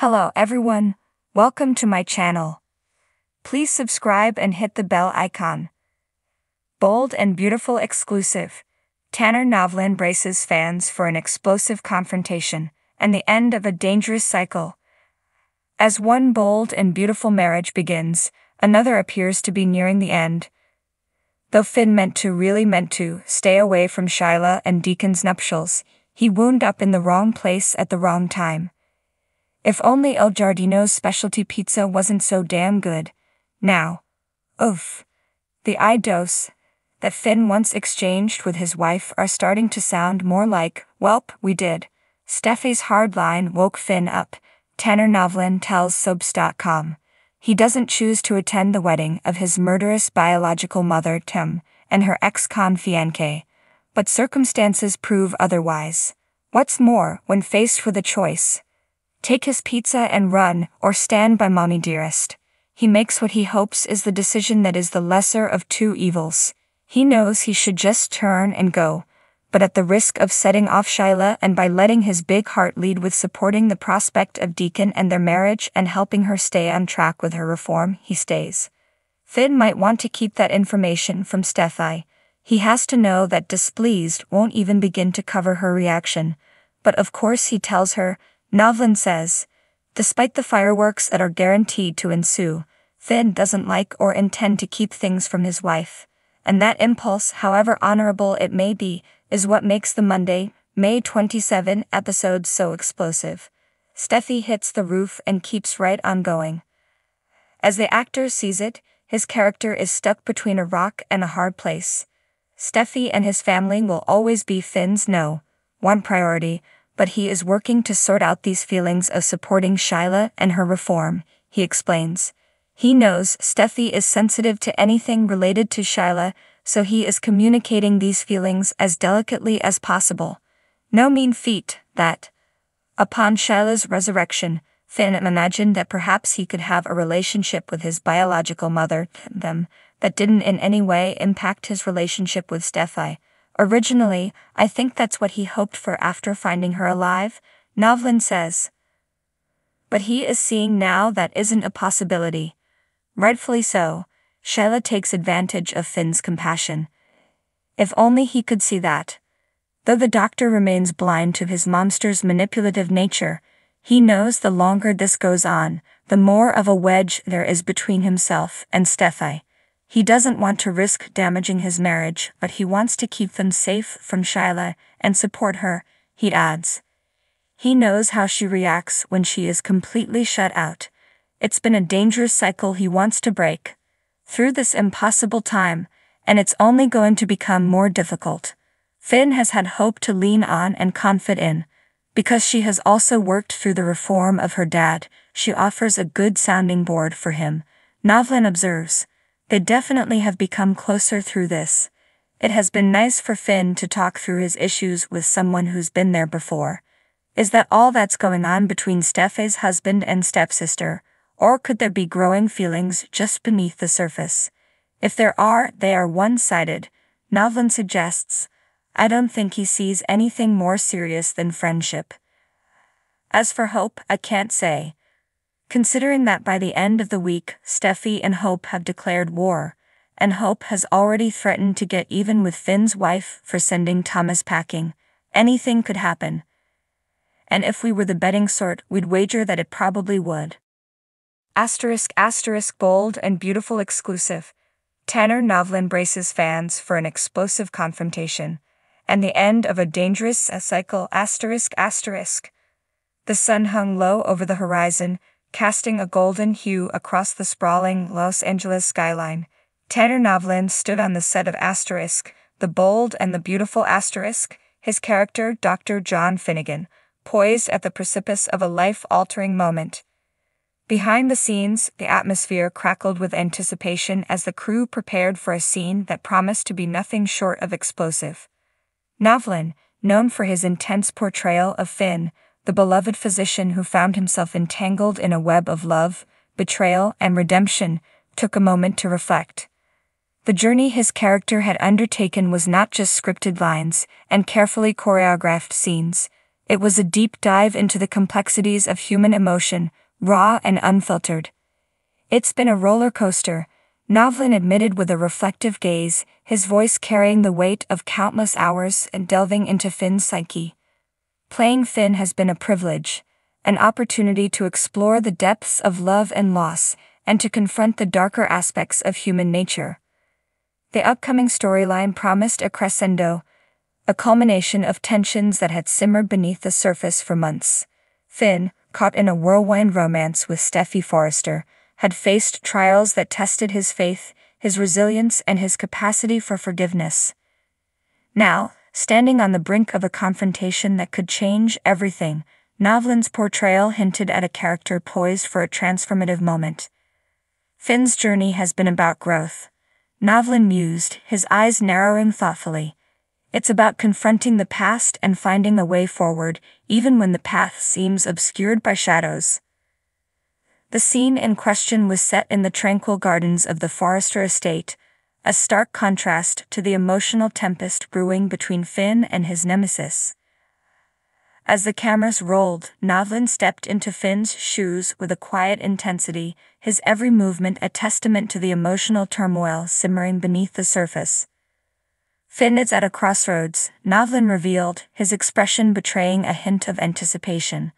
Hello everyone, welcome to my channel. Please subscribe and hit the bell icon. Bold and beautiful exclusive. Tanner Novlan braces fans for an explosive confrontation and the end of a dangerous cycle. As one bold and beautiful marriage begins, another appears to be nearing the end. Though Finn meant to, really meant to, stay away from Sheila and Deacon's nuptials, he wound up in the wrong place at the wrong time. If only Il Giardino's specialty pizza wasn't so damn good. Now. Oof. The I dose that Finn once exchanged with his wife are starting to sound more like, welp, we did. Steffy's hard line woke Finn up, Tanner Novlan tells Soaps.com. He doesn't choose to attend the wedding of his murderous biological mother, Tim, and her ex-con fiancé, but circumstances prove otherwise. What's more, when faced with a choice, take his pizza and run, or stand by mommy dearest, he makes what he hopes is the decision that is the lesser of two evils. He knows he should just turn and go, but at the risk of setting off Sheila and by letting his big heart lead with supporting the prospect of Deacon and their marriage and helping her stay on track with her reform, he stays. Finn might want to keep that information from Steffy. He has to know that displeased won't even begin to cover her reaction. But of course he tells her, Novlan says, despite the fireworks that are guaranteed to ensue, Finn doesn't like or intend to keep things from his wife. And that impulse, however honorable it may be, is what makes the Monday, May 27 episode so explosive. Steffy hits the roof and keeps right on going. As the actor sees it, his character is stuck between a rock and a hard place. Steffy and his family will always be Finn's no, one priority, but he is working to sort out these feelings of supporting Sheila and her reform, he explains. He knows Steffy is sensitive to anything related to Sheila, so he is communicating these feelings as delicately as possible. No mean feat, that. Upon Sheila's resurrection, Finn imagined that perhaps he could have a relationship with his biological mother, them, that didn't in any way impact his relationship with Steffy. Originally, I think that's what he hoped for after finding her alive, Novlan says. But he is seeing now that isn't a possibility. Rightfully so, Sheila takes advantage of Finn's compassion. If only he could see that. Though the doctor remains blind to his monster's manipulative nature, he knows the longer this goes on, the more of a wedge there is between himself and Steffy. He doesn't want to risk damaging his marriage, but he wants to keep them safe from Sheila and support her, he adds. He knows how she reacts when she is completely shut out. It's been a dangerous cycle he wants to break, through this impossible time, and it's only going to become more difficult. Finn has had Hope to lean on and confide in. Because she has also worked through the reform of her dad, she offers a good sounding board for him. Novlan observes. They definitely have become closer through this. It has been nice for Finn to talk through his issues with someone who's been there before. Is that all that's going on between Steffy's husband and stepsister, or could there be growing feelings just beneath the surface? If there are, they are one sided, Novlan suggests. I don't think he sees anything more serious than friendship. As for Hope, I can't say. Considering that by the end of the week, Steffy and Hope have declared war, and Hope has already threatened to get even with Finn's wife for sending Thomas packing, anything could happen. And if we were the betting sort, we'd wager that it probably would asterisk asterisk bold and beautiful exclusive. Tanner Novlan braces fans for an explosive confrontation and the end of a dangerous cycle asterisk asterisk. The sun hung low over the horizon, casting a golden hue across the sprawling Los Angeles skyline. Tanner Novlan stood on the set of Asterisk, the bold and the beautiful Asterisk, his character, Dr. John Finnegan, poised at the precipice of a life altering moment. Behind the scenes, the atmosphere crackled with anticipation as the crew prepared for a scene that promised to be nothing short of explosive. Novlan, known for his intense portrayal of Finn, the beloved physician who found himself entangled in a web of love, betrayal, and redemption, took a moment to reflect. The journey his character had undertaken was not just scripted lines and carefully choreographed scenes, It was a deep dive into the complexities of human emotion, raw and unfiltered. It's been a roller coaster, Novlan admitted with a reflective gaze, his voice carrying the weight of countless hours and delving into Finn's psyche. Playing Finn has been a privilege, an opportunity to explore the depths of love and loss, and to confront the darker aspects of human nature. The upcoming storyline promised a crescendo, a culmination of tensions that had simmered beneath the surface for months. Finn, caught in a whirlwind romance with Steffy Forrester, had faced trials that tested his faith, his resilience, and his capacity for forgiveness. Now, standing on the brink of a confrontation that could change everything, Novlan's portrayal hinted at a character poised for a transformative moment. Finn's journey has been about growth. Novlan mused, his eyes narrowing thoughtfully. It's about confronting the past and finding a way forward, even when the path seems obscured by shadows. The scene in question was set in the tranquil gardens of the Forrester estate, a stark contrast to the emotional tempest brewing between Finn and his nemesis. As the cameras rolled, Novlan stepped into Finn's shoes with a quiet intensity, his every movement a testament to the emotional turmoil simmering beneath the surface. Finn is at a crossroads, Novlan revealed, his expression betraying a hint of anticipation.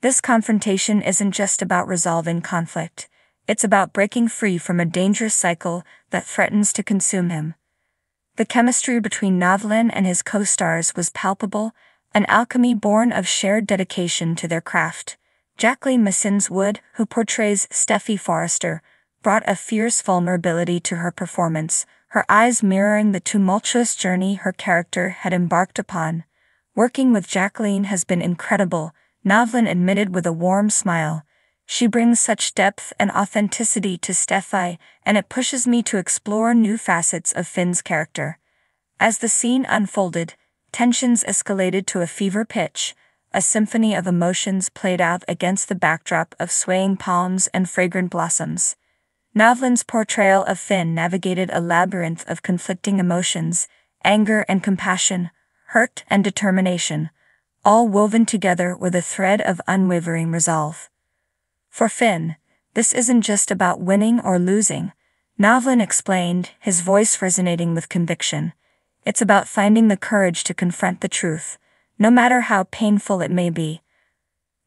This confrontation isn't just about resolving conflict, it's about breaking free from a dangerous cycle that threatens to consume him. The chemistry between Novlan and his co stars was palpable, an alchemy born of shared dedication to their craft. Jacqueline MacInnes Wood, who portrays Steffy Forrester, brought a fierce vulnerability to her performance, her eyes mirroring the tumultuous journey her character had embarked upon. Working with Jacqueline has been incredible, Novlan admitted with a warm smile. She brings such depth and authenticity to Steffy, and it pushes me to explore new facets of Finn's character. As the scene unfolded, tensions escalated to a fever pitch, a symphony of emotions played out against the backdrop of swaying palms and fragrant blossoms. Novlan's portrayal of Finn navigated a labyrinth of conflicting emotions, anger and compassion, hurt and determination, all woven together with a thread of unwavering resolve. For Finn, this isn't just about winning or losing, Novlan explained, his voice resonating with conviction. It's about finding the courage to confront the truth, no matter how painful it may be.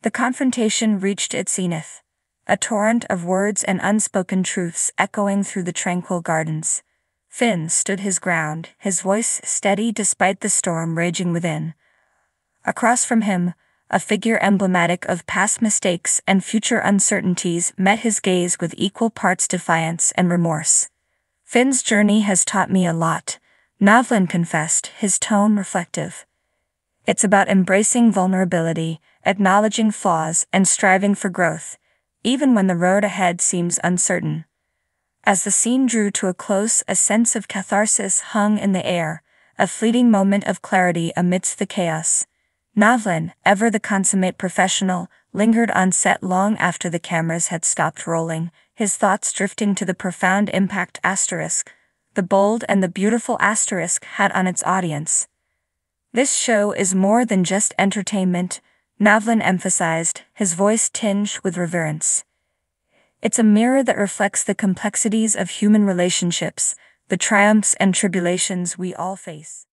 The confrontation reached its zenith a torrent of words and unspoken truths echoing through the tranquil gardens. Finn stood his ground, his voice steady despite the storm raging within. Across from him, a figure emblematic of past mistakes and future uncertainties met his gaze with equal parts defiance and remorse. Finn's journey has taught me a lot, Novlan confessed, his tone reflective. It's about embracing vulnerability, acknowledging flaws, and striving for growth even when the road ahead seems uncertain. As the scene drew to a close, a sense of catharsis hung in the air, a fleeting moment of clarity amidst the chaos. Novlan, ever the consummate professional, lingered on set long after the cameras had stopped rolling, his thoughts drifting to the profound impact asterisk, the bold and the beautiful asterisk had on its audience. This show is more than just entertainment, Novlan emphasized, his voice tinged with reverence. It's a mirror that reflects the complexities of human relationships, the triumphs and tribulations we all face.